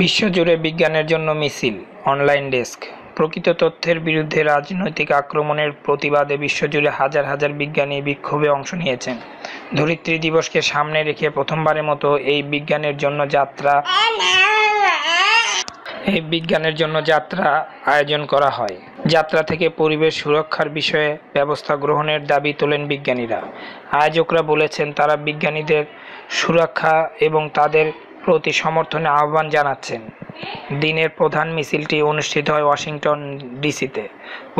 বিশ্বজুড়ে বিজ্ঞানের জন্য মিছিল, অনলাইন ডেস্ক। প্রকৃত তথ্যের বিরুদ্ধে রাজনৈতিক আক্রমণের প্রতিবাদে বিশ্বজুড়ে হাজার হাজার বিজ্ঞানী বিক্ষোভে অংশ নিয়েছেন। ধরিত্রী দিবসকে সামনে রেখে প্রথমবারের মতো এই বিজ্ঞানের জন্য যাত্রা এই বিজ্ঞানের জন্য যাত্রা আয়োজন করা হয়। যাত্রা থেকে পরিবেশ সুরক্ষার বিষয়ে ব্যবস্থা গ্রহণের দাবি তোলেন বিজ্ঞানীরা। আয়োজকরা বলেছেন, তারা বিজ্ঞানীদের সুরক্ষা এবং তাদের প্রতি সমর্থনে আহ্বান জানাচ্ছেন। দিনের প্রধান মিছিলটি অনুষ্ঠিত হয় ওয়াশিংটন ডিসিতে।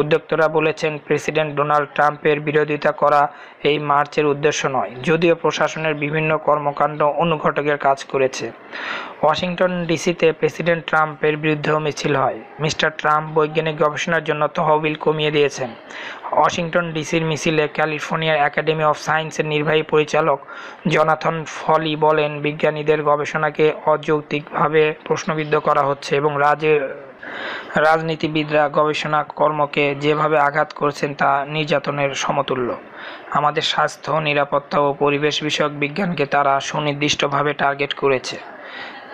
উদ্যোক্তারা বলেছেন, প্রেসিডেন্ট ডোনাল্ড ট্রাম্পের বিরোধিতা করা এই মার্চের উদ্দেশ্য নয়, যদিও প্রশাসনের বিভিন্ন কর্মকাণ্ড অনুঘটকের কাজ করেছে। ওয়াশিংটন ডিসিতে প্রেসিডেন্ট ট্রাম্পের বিরুদ্ধেও মিছিল হয়। মিস্টার ট্রাম্প বৈজ্ঞানিক গবেষণার জন্য তহবিল কমিয়ে দিয়েছেন। ওয়াশিংটন ডিসির মিছিলে ক্যালিফোর্নিয়ার একাডেমি অফ সায়েন্সের নির্বাহী পরিচালক জনাথন ফলি বলেন, বিজ্ঞানীদের গবেষণাকে অযৌক্তিকভাবে প্রশ্নবিদ্ধ করা হচ্ছে এবং রাজের রাজনীতিবিদরা গবেষণা কর্মকে যেভাবে আঘাত করছেন তা নির্যাতনের সমতুল্য। আমাদের স্বাস্থ্য, নিরাপত্তা ও পরিবেশ বিষয়ক বিজ্ঞানকে তারা সুনির্দিষ্টভাবে টার্গেট করেছে।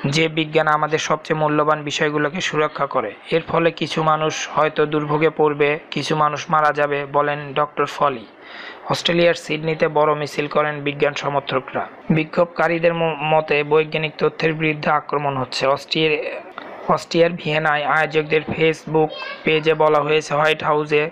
যে বিজ্ঞান আমাদের সবচেয়ে মূল্যবান বিষয়গুলোকে সুরক্ষা করে। এর ফলে কিছু মানুষ হয়তো দুর্ভোগে পড়বে, কিছু মানুষ মারা যাবে, বলেন ডক্টর ফলি। অস্ট্রেলিয়ার সিডনিতে বড় মিছিল করেন বিজ্ঞান সমর্থকরা। বিক্ষোভকারীদের মতে বৈজ্ঞানিক তথ্যের বিরুদ্ধে আক্রমণ হচ্ছে। অস্ট্রিয়ার অস্ট্রিয়ার ভিয়েনায় আয়োজকদের ফেসবুক পেজে বলা হয়েছে, হোয়াইট হাউসে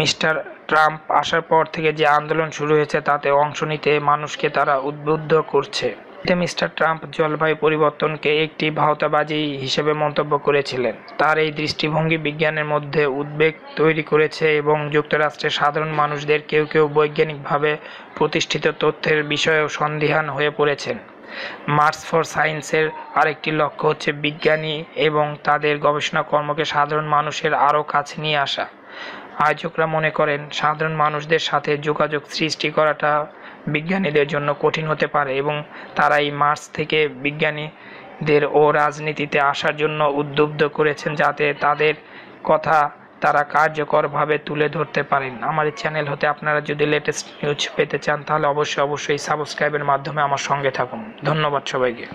মিস্টার ট্রাম্প আসার পর থেকে যে আন্দোলন শুরু হয়েছে তাতে অংশ নিতে মানুষকে তারা উদ্বুদ্ধ করছে। এতে মিস্টার ট্রাম্প জলবায়ু পরিবর্তনকে একটি ভাওতাবাজি হিসেবে মন্তব্য করেছিলেন। তার এই দৃষ্টিভঙ্গি বিজ্ঞানের মধ্যে উদ্বেগ তৈরি করেছে এবং যুক্তরাষ্ট্রের সাধারণ মানুষদের কেউ কেউ বৈজ্ঞানিকভাবে প্রতিষ্ঠিত তথ্যের বিষয়েও সন্দিহান হয়ে পড়েছেন। মার্স ফর সায়েন্সের আরেকটি লক্ষ্য হচ্ছে বিজ্ঞানী এবং তাদের গবেষণা কর্মকে সাধারণ মানুষের আরও কাছে নিয়ে আসা। আয়োজকরা মনে করেন, সাধারণ মানুষদের সাথে যোগাযোগ সৃষ্টি করাটা বিজ্ঞানীদের জন্য কঠিন হতে পারে এবং তারা এই মার্চ থেকে বিজ্ঞানীদের ও রাজনীতিতে আসার জন্য উদ্বুদ্ধ করেছেন যাতে তাদের কথা তারা কার্যকরভাবে তুলে ধরতে পারেন। আমার এই চ্যানেল হতে আপনারা যদি লেটেস্ট নিউজ পেতে চান, তাহলে অবশ্যই অবশ্যই সাবস্ক্রাইবের মাধ্যমে আমার সঙ্গে থাকুন। ধন্যবাদ সবাইকে।